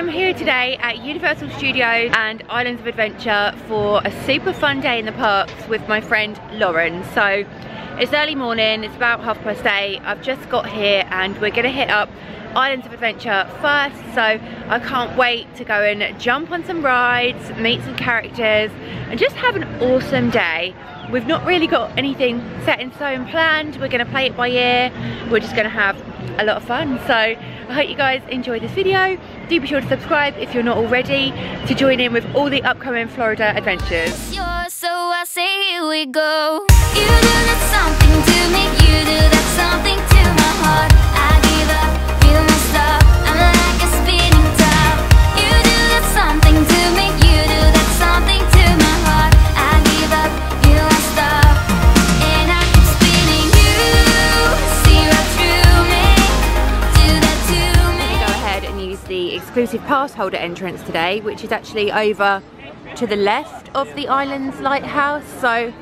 am here today at Universal Studios and Islands of Adventure for a super fun day in the parks with my friend Lauren. So it's early morning, it's about half past eight. I've just got here and we're gonna hit up Islands of Adventure first so I can't wait to go and jump on some rides, meet some characters and just have an awesome day. We've not really got anything set in stone planned, we're to play it by ear, we're just to have a lot of fun so I hope you guys enjoy this video. Do be sure to subscribe if you're not already to join in with all the upcoming Florida adventures. so I say here we go. You do that something to me, you do that something to my heart. Pass holder entrance today which is actually over to the left of the island's lighthouse. So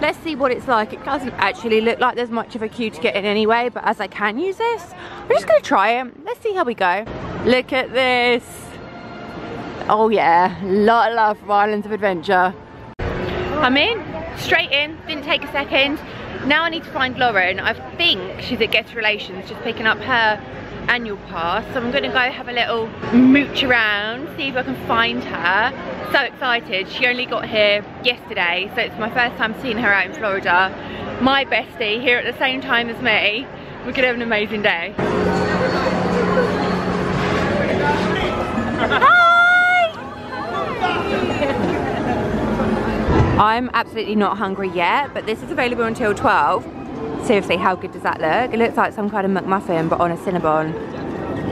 let's see what it's like. It doesn't actually look like there's much of a queue to get in anyway but as I can use this we're just gonna try it. Let's see how we go. Look at this. Oh yeah. Lot of love for Islands of Adventure. I'm in. Straight in. Didn't take a second. Now I need to find Lauren. I think she's at Guest Relations just picking up her annual pass so I'm gonna go have a little mooch around see if I can find her so excited she only got here yesterday so it's my first time seeing her out in Florida my bestie here at the same time as me we're gonna have an amazing day Hi! I'm absolutely not hungry yet, but this is available until 12. Seriously, how good does that look? It looks like some kind of McMuffin, but on a Cinnabon.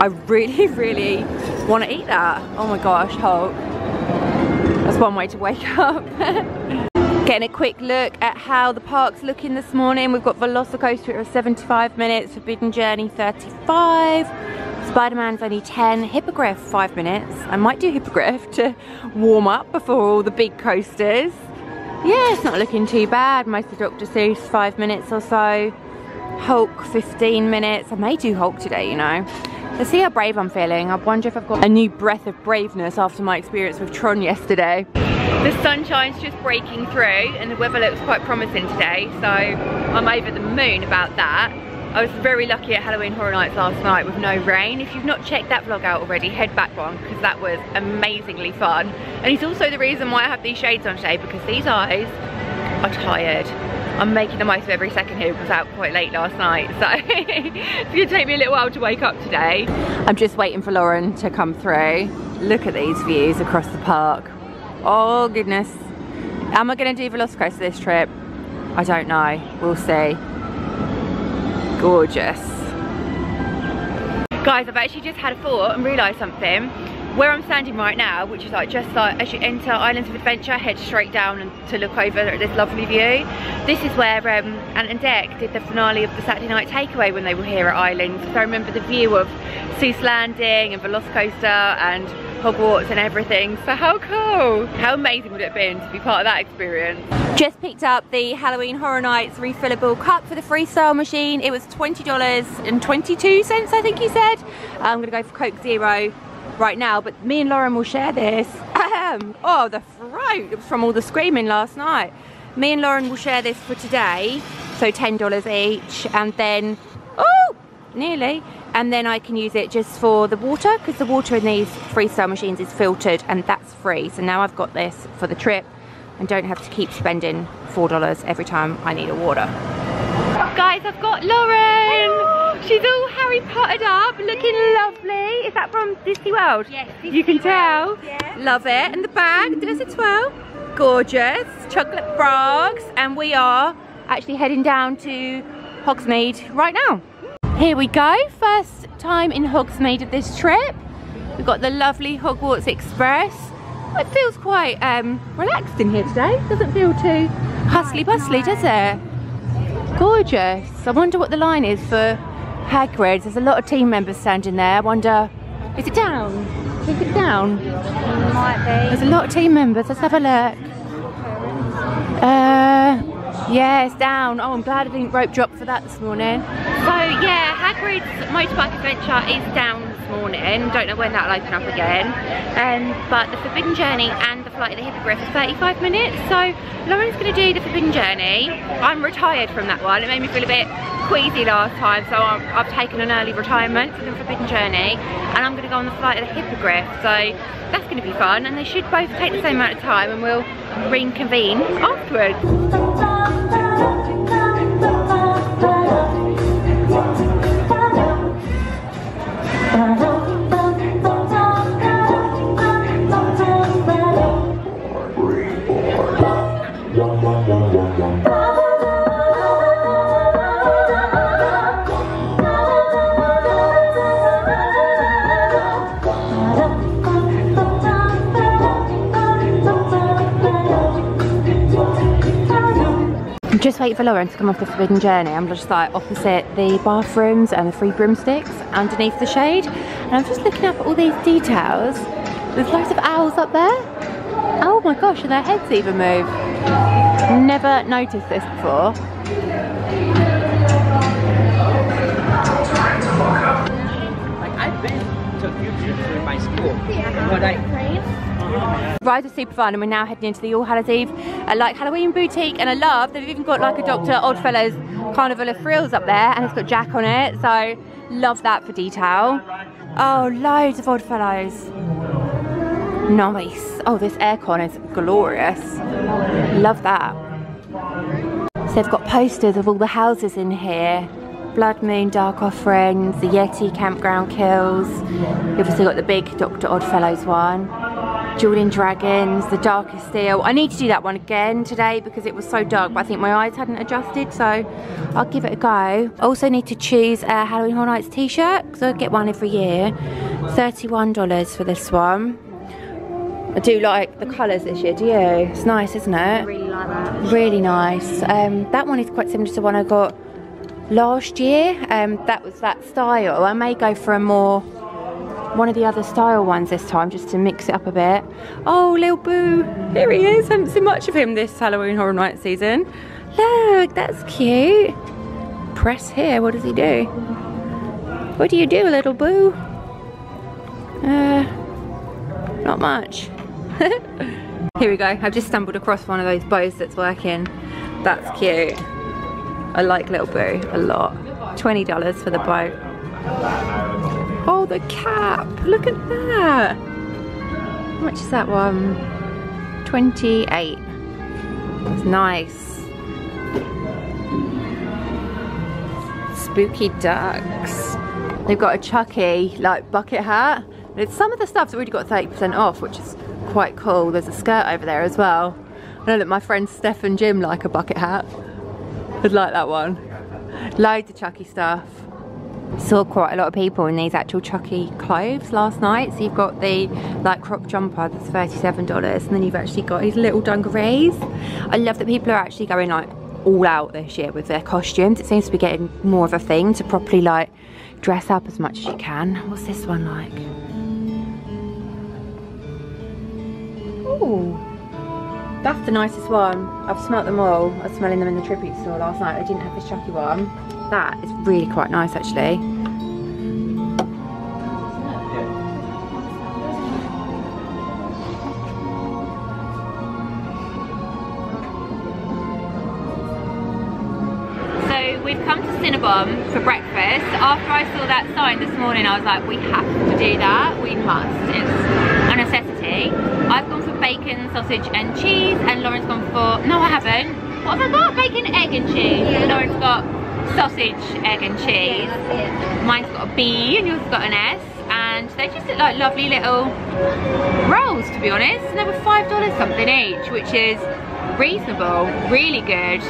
I really, really want to eat that. Oh my gosh, Hulk. That's one way to wake up. Getting a quick look at how the park's looking this morning. We've got Velocicoaster at 75 minutes, Forbidden Journey 35, Spider-Man's only 10, Hippogriff 5 minutes. I might do Hippogriff to warm up before all the big coasters. Yeah, it's not looking too bad. Most of Dr. Seuss, 5 minutes or so. Hulk, 15 minutes. I may do Hulk today, you know. Let's see how brave I'm feeling. I wonder if I've got a new breath of braveness after my experience with Tron yesterday. The sunshine's just breaking through and the weather looks quite promising today, so I'm over the moon about that. I was very lucky at Halloween Horror Nights last night with no rain. If you've not checked that vlog out already, head back one because that was amazingly fun. And it's also the reason why I have these shades on today because these eyes are tired. I'm making the most of every second here because I was out quite late last night. So it's gonna take me a little while to wake up today. I'm just waiting for Lauren to come through. Look at these views across the park. Oh goodness. Am I gonna do Velocicoaster this trip? I don't know, we'll see. Gorgeous. Guys, I've actually just had a thought and realised something. Where I'm standing right now, which is like just like as you enter Islands of Adventure, head straight down and to look over at this lovely view. This is where um, Ant and Dec did the finale of the Saturday Night Takeaway when they were here at Islands. So I remember the view of Seuss Landing and Velocicoaster and Hogwarts and everything. So how cool! How amazing would it have been to be part of that experience? Just picked up the Halloween Horror Nights refillable cup for the freestyle machine. It was $20.22 I think he said. I'm gonna go for Coke Zero right now, but me and Lauren will share this. oh, the throat! From all the screaming last night. Me and Lauren will share this for today, so $10 each, and then, oh, nearly. And then I can use it just for the water, because the water in these freestyle machines is filtered, and that's free. So now I've got this for the trip, and don't have to keep spending $4 every time I need a water. Guys, I've got Lauren. She's all Harry Pottered up, looking lovely. Is that from Disney World? Yes, You can World, tell. yeah. Love it. And the bag, does it well? Gorgeous. Chocolate frogs. And we are actually heading down to Hogsmeade right now. Here we go. First time in Hogsmeade of this trip. We've got the lovely Hogwarts Express. It feels quite um, relaxed in here today. Doesn't feel too hustly bustly, does it? Gorgeous. I wonder what the line is for Hagrid. There's a lot of team members standing there. I wonder, is it down? Is it down? Might be. There's a lot of team members. Let's have a look. Uh, yeah, it's down. Oh, I'm glad I didn't rope drop for that this morning. So yeah, Hagrid's motorbike adventure is down morning. Don't know when that'll open up again. Um, but the Forbidden Journey and the Flight of the Hippogriff are 35 minutes. So Lauren's gonna do the Forbidden Journey. I'm retired from that one. It made me feel a bit queasy last time, so i have taken an early retirement for the Forbidden Journey. And I'm gonna go on the Flight of the Hippogriff. So that's gonna be fun. And they should both take the same amount of time and we'll reconvene afterwards. Just waiting for Lauren to come off the Forbidden Journey. I'm just like opposite the bathrooms and the free broomsticks underneath the shade. And I'm just looking up at all these details. There's loads of owls up there. Oh my gosh, and their heads even move. Never noticed this before. Like I've been to a few trips with my school, but I Rides are super fun and we're now heading into the All Hallows Eve uh, like Halloween boutique and I love they've even got like a Dr. Oddfellows Carnival of Frills up there and it's got Jack on it so love that for detail. Oh loads of Oddfellows. Nice. Oh this aircon is glorious. Love that. So they've got posters of all the houses in here. Blood Moon Dark Offerings, the Yeti Campground Kills. You've obviously got the big Dr. Oddfellows one. Dueling Dragons, The Darkest Deal. I need to do that one again today because it was so dark, but I think my eyes hadn't adjusted, so I'll give it a go. I also need to choose a Halloween Horror Nights t-shirt because I get one every year. $31 for this one. I do like the colours this year, do you? It's nice, isn't it? I really like that. Really nice. Um, that one is quite similar to the one I got last year. Um, that was that style. I may go for a more one of the other style ones this time just to mix it up a bit. Oh, Lil Boo, here he is. Haven't seen much of him this Halloween Horror Night season. Look, that's cute. Press here, what does he do? What do you do, little Boo? Uh, not much. here we go. I've just stumbled across one of those bows that's working. That's cute. I like Little Boo a lot. $20 for the boat. Oh, the cap. Look at that. How much is that one? 28. That's nice. Spooky ducks. They've got a Chucky like bucket hat. It's some of the stuff's already got 30% off, which is quite cool. There's a skirt over there as well. I know that my friends Steph and Jim like a bucket hat. I'd like that one. Loads of Chucky stuff. Saw quite a lot of people in these actual Chucky clothes last night. So you've got the like crop jumper that's $37 and then you've actually got these little dungarees. I love that people are actually going like all out this year with their costumes. It seems to be getting more of a thing to properly like dress up as much as you can. What's this one like? Ooh. That's the nicest one. I've smelt them all. I was smelling them in the tribute store last night. I didn't have this Chucky one. That is really quite nice actually. So we've come to Cinnabon for breakfast. After I saw that sign this morning, I was like, we have to do that. We must. It's a necessity. I've gone for bacon, sausage and cheese and Lauren's gone for, no I haven't. What have I got? Bacon, egg and cheese. Yeah. Lauren's got sausage, egg and cheese. Mine's got a B and yours has got an S. And they just look like lovely little rolls to be honest. And they were $5 something each, which is reasonable, really good.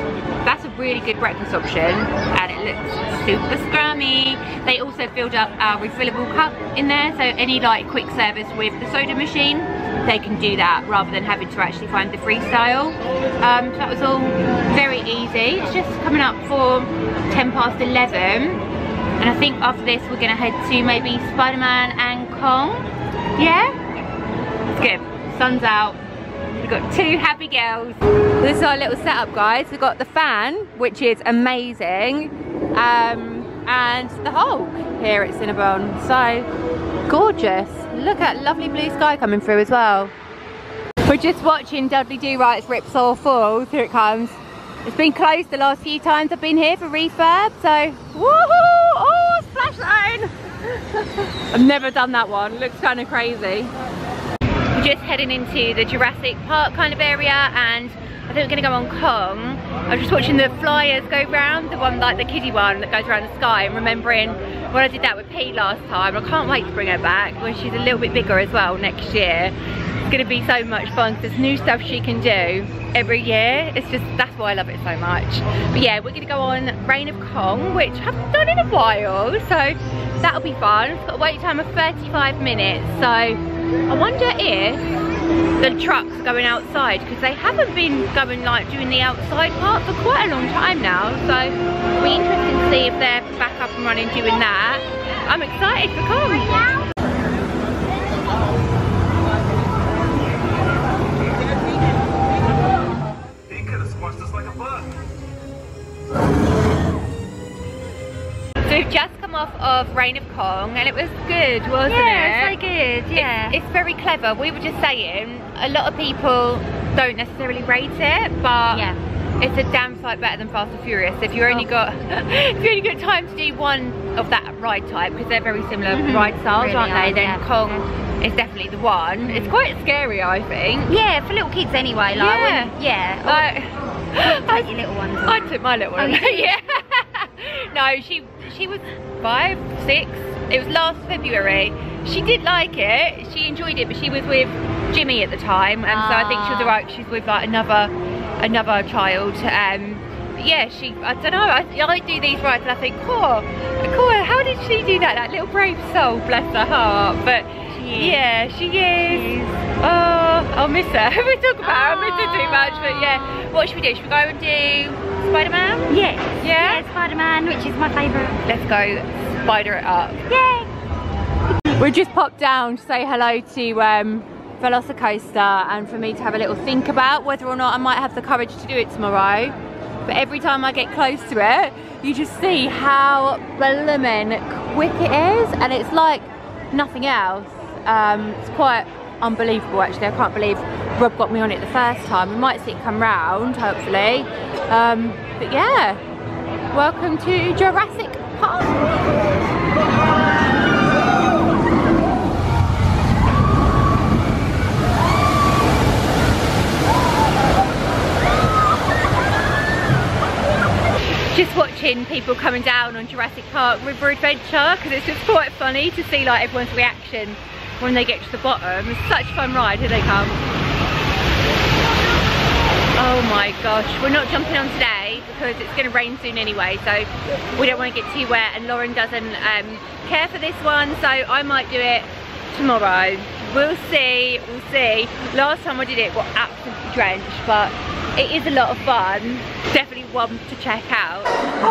That's a really good breakfast option and it looks super scrummy. They also filled up our refillable cup in there, so any like quick service with the soda machine, they can do that rather than having to actually find the freestyle. Um, so that was all very easy. It's just coming up for 10 past 11 and I think after this we're gonna head to maybe Spider-Man and Kong. Yeah? It's good. Sun's out. We've got two happy girls. This is our little setup, guys. We've got the fan, which is amazing. Um, and the Hulk here at Cinnabon. So gorgeous. Look at lovely blue sky coming through as well. We're just watching Dudley Do Right's Ripsaw Falls. Here it comes. It's been closed the last few times I've been here for refurb, so woohoo! Oh, splash zone! I've never done that one. Looks kind of crazy. We're just heading into the Jurassic Park kind of area and I think we're gonna go on Kong. I was just watching the flyers go round, the one like the kiddie one that goes around the sky and remembering when I did that with Pete last time. I can't wait to bring her back when she's a little bit bigger as well next year. It's gonna be so much fun there's new stuff she can do every year. It's just, that's why I love it so much. But yeah, we're gonna go on Reign of Kong, which I haven't done in a while, so that'll be fun. It's got a wait time of 35 minutes, so I wonder if the trucks going outside because they haven't been going like doing the outside part for quite a long time now. So it'll be interesting to see if they're back up and running doing that. I'm excited for Kong so we've just come off of Reign of Kong and it was good wasn't it? Yeah, it? it's so good, yeah. It's, it's very clever. We were just saying, a lot of people don't necessarily rate it, but Yeah. it's a damn sight better than Fast and Furious. If you only oh. got, if you only got time to do one of that ride type, because they're very similar mm-hmm. ride styles, Really aren't they? are, Then yeah. Kong is definitely the one. It's quite scary, I think. Yeah, for little kids anyway, like, Yeah. yeah. Like, oh, Take your little ones. I took my little one. Oh, did? yeah. No, she she was five, six. It was last February. She did like it. She enjoyed it, but she was with Jimmy at the time, and so I think she was Ah. alright. She's with like another another child. Um, yeah, she. I don't know. I, I do these rides, and I think, cool, cool. How did she do that? That little brave soul, bless her heart. But She is. yeah, she is. Oh, I'll miss her. we talk about her. I miss her too much, but yeah. What should we do? Should we go and do Spider-Man? Yes. Yeah? Yeah, Spider-Man, which is my favourite. Let's go spider it up. Yay! We just popped down to say hello to um, Velocicoaster and for me to have a little think about whether or not I might have the courage to do it tomorrow. But every time I get close to it, you just see how blooming quick it is and it's like nothing else. Um, it's quite unbelievable actually. I can't believe Rob got me on it the first time. We might see it come round, hopefully. Um, but yeah, welcome to Jurassic Park. just watching people coming down on Jurassic Park River Adventure because it's just quite funny to see like everyone's reaction when they get to the bottom. It's such a fun ride. Here they come. Oh my gosh, we're not jumping on today because it's going to rain soon anyway, so we don't want to get too wet and Lauren doesn't um, care for this one, so I might do it tomorrow. We'll see, we'll see. Last time I did it got absolutely drenched, but it is a lot of fun. Definitely one to check out.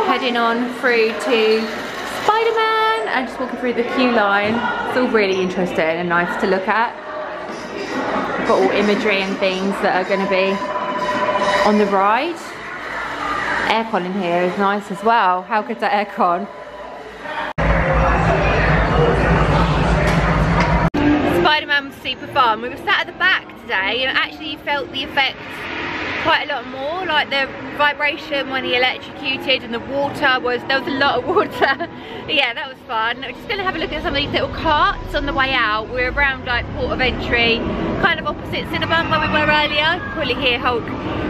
Heading on through to Spider-Man and just walking through the queue line. It's all really interesting and nice to look at. Got all imagery and things that are going to be on the ride. Aircon in here is nice as well. How good's that aircon? Spider-Man super fun. We were sat at the back today and actually felt the effects quite a lot more like the vibration when he electrocuted and the water was there was a lot of water. Yeah that was fun. We're just gonna have a look at some of these little carts on the way out. We're around like port of entry kind of opposite Cinnabon where we were earlier. Probably hear Hulk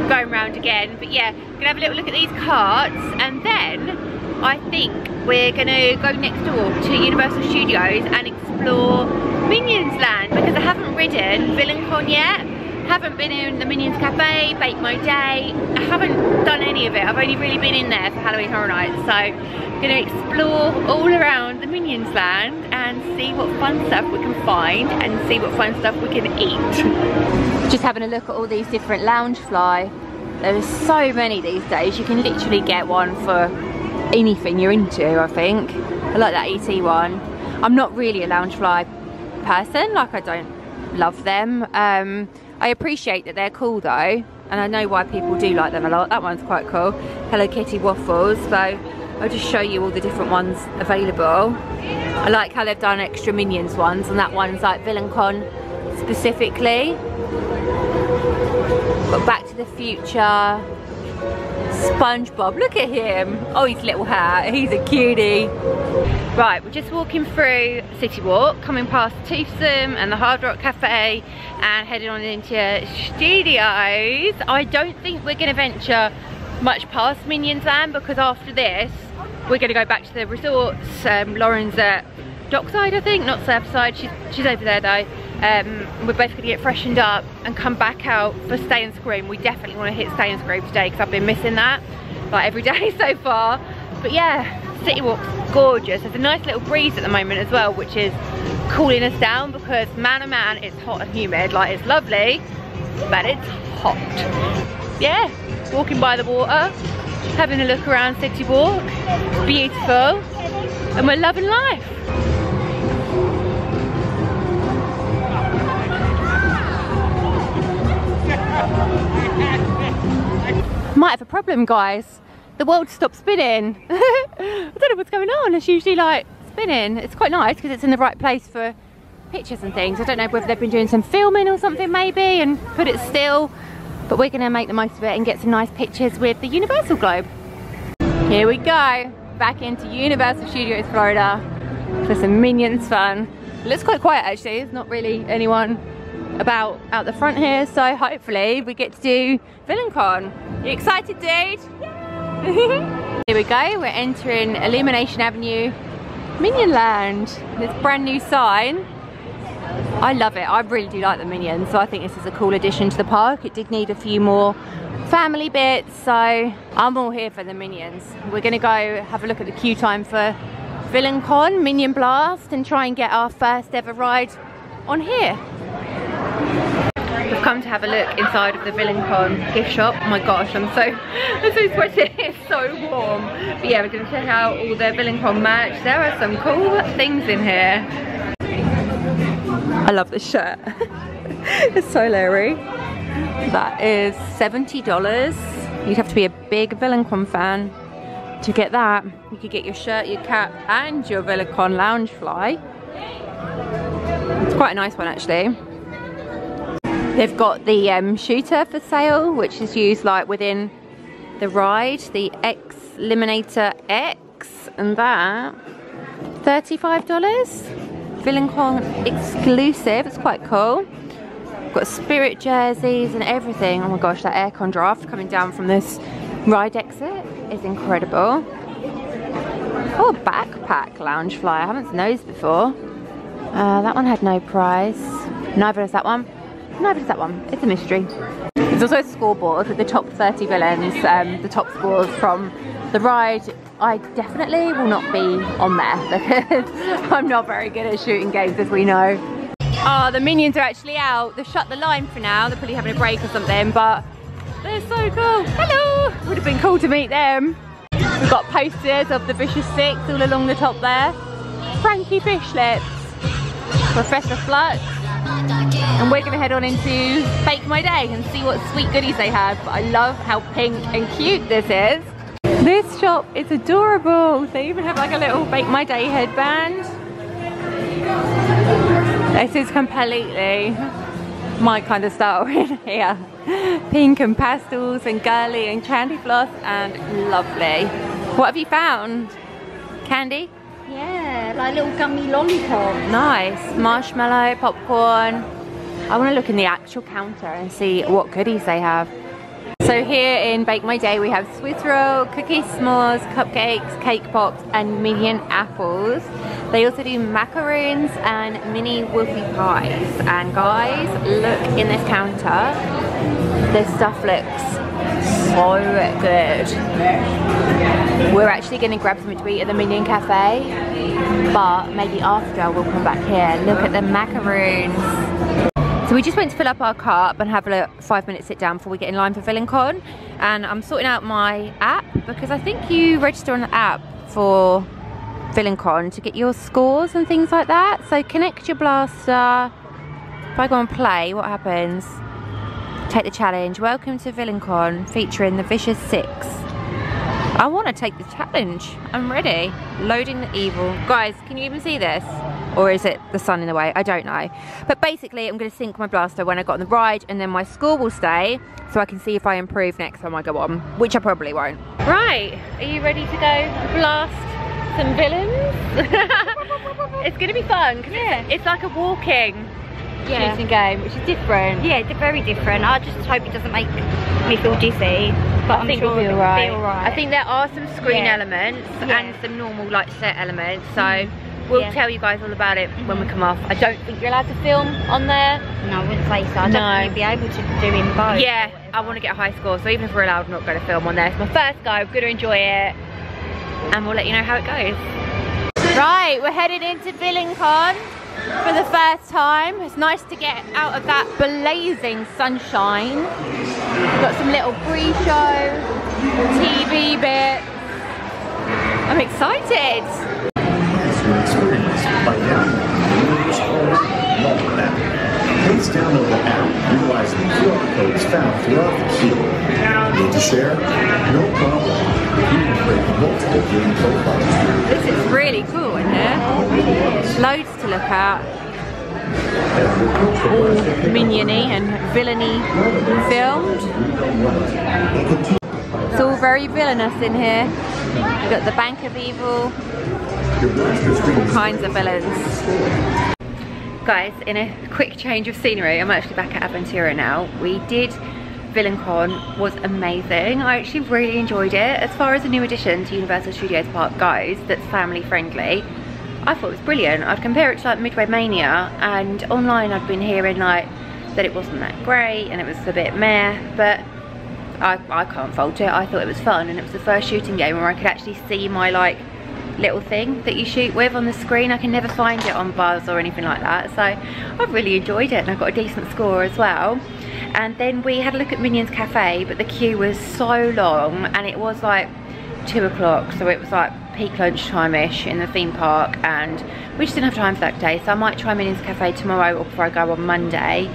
going round again. But yeah gonna have a little look at these carts. And then I think we're gonna go next door to Universal Studios and explore Minions Land because I haven't ridden VillainCon yet haven't been in the Minions Cafe, Bake My Day. I haven't done any of it. I've only really been in there for Halloween Horror Nights. So I'm going to explore all around the Minions land and see what fun stuff we can find and see what fun stuff we can eat. Just having a look at all these different Loungefly. There are so many these days. You can literally get one for anything you're into, I think. I like that ET one. I'm not really a Loungefly person. Like I don't love them. Um, I appreciate that they're cool though, and I know why people do like them a lot. That one's quite cool. Hello Kitty waffles. So I'll just show you all the different ones available. I like how they've done extra Minions ones and that one's like VillainCon specifically. Got Back to the Future, SpongeBob, look at him. Oh, his little hat, he's a cutie. Right, we're just walking through City Walk, coming past Toothsome and the Hard Rock Cafe and heading on into studios. I don't think we're gonna venture much past Minions Land because after this, we're gonna go back to the resorts. Um, Lauren's at Dockside, I think, not Surfside. She's, she's over there though. Um, we're both gonna get freshened up and come back out for Stay and Scream. We definitely wanna hit Stay and Scream today because I've been missing that like every day so far. But yeah, City Walk's gorgeous. There's a nice little breeze at the moment as well, which is cooling us down because man oh man, it's hot and humid. Like it's lovely, but it's hot. Yeah, walking by the water, having a look around City Walk. Beautiful, and we're loving life. Might have a problem, guys. The world stopped spinning. I don't know what's going on. It's usually like spinning. It's quite nice because it's in the right place for pictures and things. I don't know whether they've been doing some filming or something maybe and put it still. But we're going to make the most of it and get some nice pictures with the Universal Globe. Here we go. Back into Universal Studios Florida for some Minions fun. It looks quite quiet actually. There's not really anyone about out the front here. So hopefully we get to do VillainCon. You excited, dude? here we go. We're entering Illumination Avenue Minion Land. This brand new sign. I love it. I really do like the Minions. So I think this is a cool addition to the park. It did need a few more family bits. So I'm all here for the Minions. We're going to go have a look at the queue time for VillainCon, Minion Blast, and try and get our first ever ride on here. We've come to have a look inside of the VillainCon gift shop. Oh my gosh, I'm so, I'm so sweaty. It's so warm. But yeah, we're to check out all the VillainCon merch. There are some cool things in here. I love this shirt. it's so Larry. That is $70. You'd have to be a big VillainCon fan to get that. You could get your shirt, your cap, and your VillainCon lounge fly. It's quite a nice one actually. They've got the um, shooter for sale, which is used like within the ride, the X Eliminator X, and that $35. VillainCon exclusive, it's quite cool. Got spirit jerseys and everything. Oh my gosh, that aircon draft coming down from this ride exit is incredible. Oh, backpack Loungefly. I haven't seen those before. Uh, that one had no price. Neither does that one. Neither does that one. It's a mystery. There's also a scoreboard with the top 30 villains, um, the top scores from the ride. I definitely will not be on there because I'm not very good at shooting games as we know. Oh, the minions are actually out. They've shut the line for now. They're probably having a break or something, but they're so cool. Hello! Would have been cool to meet them. We've got posters of the Vicious Six all along the top there. Frankie Fishlips, Professor Flux, and we're gonna head on into Bake My Day and see what sweet goodies they have. But I love how pink and cute this is. This shop is adorable. They even have like a little Bake My Day headband. This is completely my kind of style in here. Pink and pastels and girly and candy floss and lovely. What have you found? Candy? Yeah, like little gummy lollipop. Nice. Marshmallow, popcorn. I want to look in the actual counter and see what goodies they have. So here in Bake My Day we have Swiss roll, cookie s'mores, cupcakes, cake pops and minion apples. They also do macaroons and mini whoopie pies. And guys, look in this counter. This stuff looks so good. We're actually going to grab something to eat at the Minion Cafe, but maybe after we'll come back here. Look at the macaroons. So we just went to fill up our cart and have a five minute sit down before we get in line for VillainCon. And I'm sorting out my app because I think you register on the app for VillainCon to get your scores and things like that. So connect your blaster. If I go and play, what happens? Take the challenge. Welcome to VillainCon featuring the Vicious Six. I want to take the challenge. I'm ready. Loading the evil. Guys, can you even see this? Or is it the sun in the way? I don't know. But basically, I'm going to sync my blaster when I got on the ride and then my score will stay so I can see if I improve next time I go on, which I probably won't. Right, are you ready to go blast some villains? it's going to be fun because yeah. it's, it's like a walking Yeah. shooting game, which is different. Yeah, they're very different. I just hope it doesn't make me feel dizzy. But I am think sure we'll be alright. Be alright. I think there are some screen Yeah. elements Yeah. and some normal like set elements. So mm. we'll Yeah. tell you guys all about it when we mm-hmm. come off. I don't think you're allowed to film on there. no, I wouldn't say so. I don't No. think you'd be able to do in both. yeah, I want to get a high score. So even if we're allowed, I'm not going to film on there. It's my first go. I'm going to enjoy it, and we'll let you know how it goes. Right, we're headed into VillainCon for the first time. It's nice to get out of that blazing sunshine. We've Got some little pre-show, TV bits. I'm excited. your experience by downloading the latest already mobile app. Please download the app utilizing the QR codes found throughout the queue. Need to share? No problem. You can create multiple viewing profiles. This is really cool in here. Loads to look at. All miniony and villainy filmed. It's all very villainous in here. We've got the Bank of Evil, all kinds of villains. Guys, in a quick change of scenery, I'm actually back at Aventura now. We did VillainCon, was amazing. I actually really enjoyed it. As far as a new addition to Universal Studios Park goes, that's family friendly, I thought it was brilliant. I'd compare it to like Midway Mania, and online I'd been hearing like that it wasn't that great and it was a bit meh, but I, I can't fault it. I thought it was fun and it was the first shooting game where I could actually see my like little thing that you shoot with on the screen. I can never find it on Buzz or anything like that. So I've really enjoyed it and I got a decent score as well. And then we had a look at Minions Cafe, but the queue was so long and it was like two o'clock. So it was like peak lunchtime-ish in the theme park and we just didn't have time for that day. So I might try Minions Cafe tomorrow or before I go on Monday.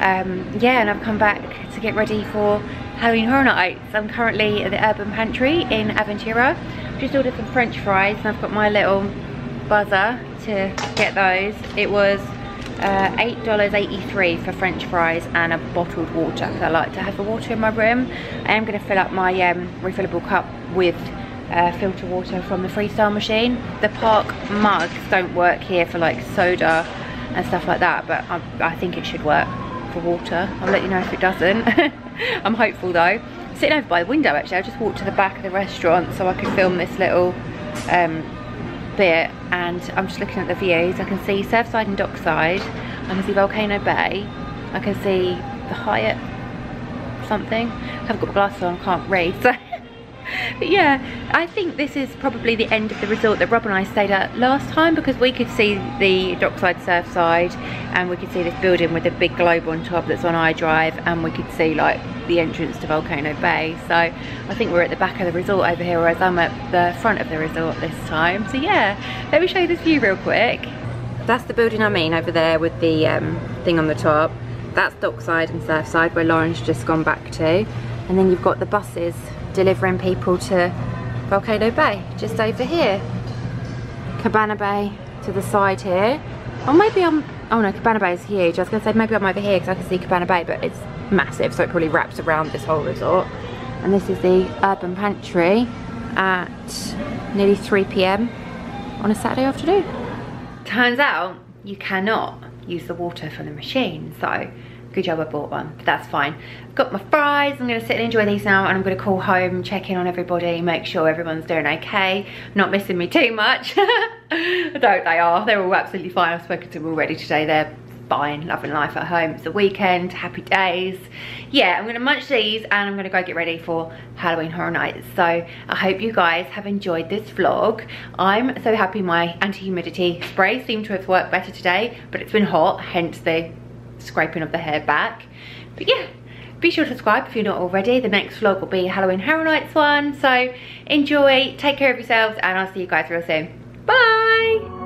Um, yeah, and I've come back to get ready for Halloween Horror Nights. I'm currently at the Urban Pantry in Aventura. Just ordered some french fries and I've got my little buzzer to get those. It was uh, $8.83 for french fries and a bottled water because I like to have the water in my room. I am going to fill up my um, refillable cup with uh, filter water from the Freestyle machine. The park mugs don't work here for like soda and stuff like that but I, I think it should work for water. I'll let you know if it doesn't. I'm hopeful though. Sitting over by the window actually. I just walked to the back of the restaurant so I could film this little um, bit and I'm just looking at the views. I can see Surfside and Dockside. I can see Volcano Bay. I can see the Hyatt something. I haven't got my glasses on, can't read. So. But yeah, I think this is probably the end of the resort that Rob and I stayed at last time because we could see the Dockside Surfside and we could see this building with a big globe on top that's on iDrive and we could see like the entrance to Volcano Bay. So I think we're at the back of the resort over here whereas I'm at the front of the resort this time. So yeah, let me show you this view real quick. That's the building I mean over there with the um, thing on the top. That's Dockside and Surfside where Lauren's just gone back to. And then you've got the buses delivering people to Volcano Bay, just over here. Cabana Bay to the side here. Or maybe I'm, oh no, Cabana Bay is huge. I was gonna say maybe I'm over here because I can see Cabana Bay, but it's massive, so it probably wraps around this whole resort. And this is the Urban Pantry at nearly 3 p.m. on a Saturday afternoon. Turns out you cannot use the water from the machine, so good job I bought one, but that's fine. I've got my fries, I'm gonna sit and enjoy these now and I'm gonna call home, check in on everybody, make sure everyone's doing okay, not missing me too much. I don't, they are, they're all absolutely fine. I've spoken to them already today, they're fine, loving life at home. It's the weekend, happy days. Yeah, I'm gonna munch these and I'm gonna go get ready for Halloween Horror Nights. So I hope you guys have enjoyed this vlog. I'm so happy my anti-humidity spray seemed to have worked better today, but it's been hot, hence the scraping of the hair back. But yeah, be sure to subscribe if you're not already. The next vlog will be Halloween Horror Nights one. So enjoy, take care of yourselves, and I'll see you guys real soon. Bye!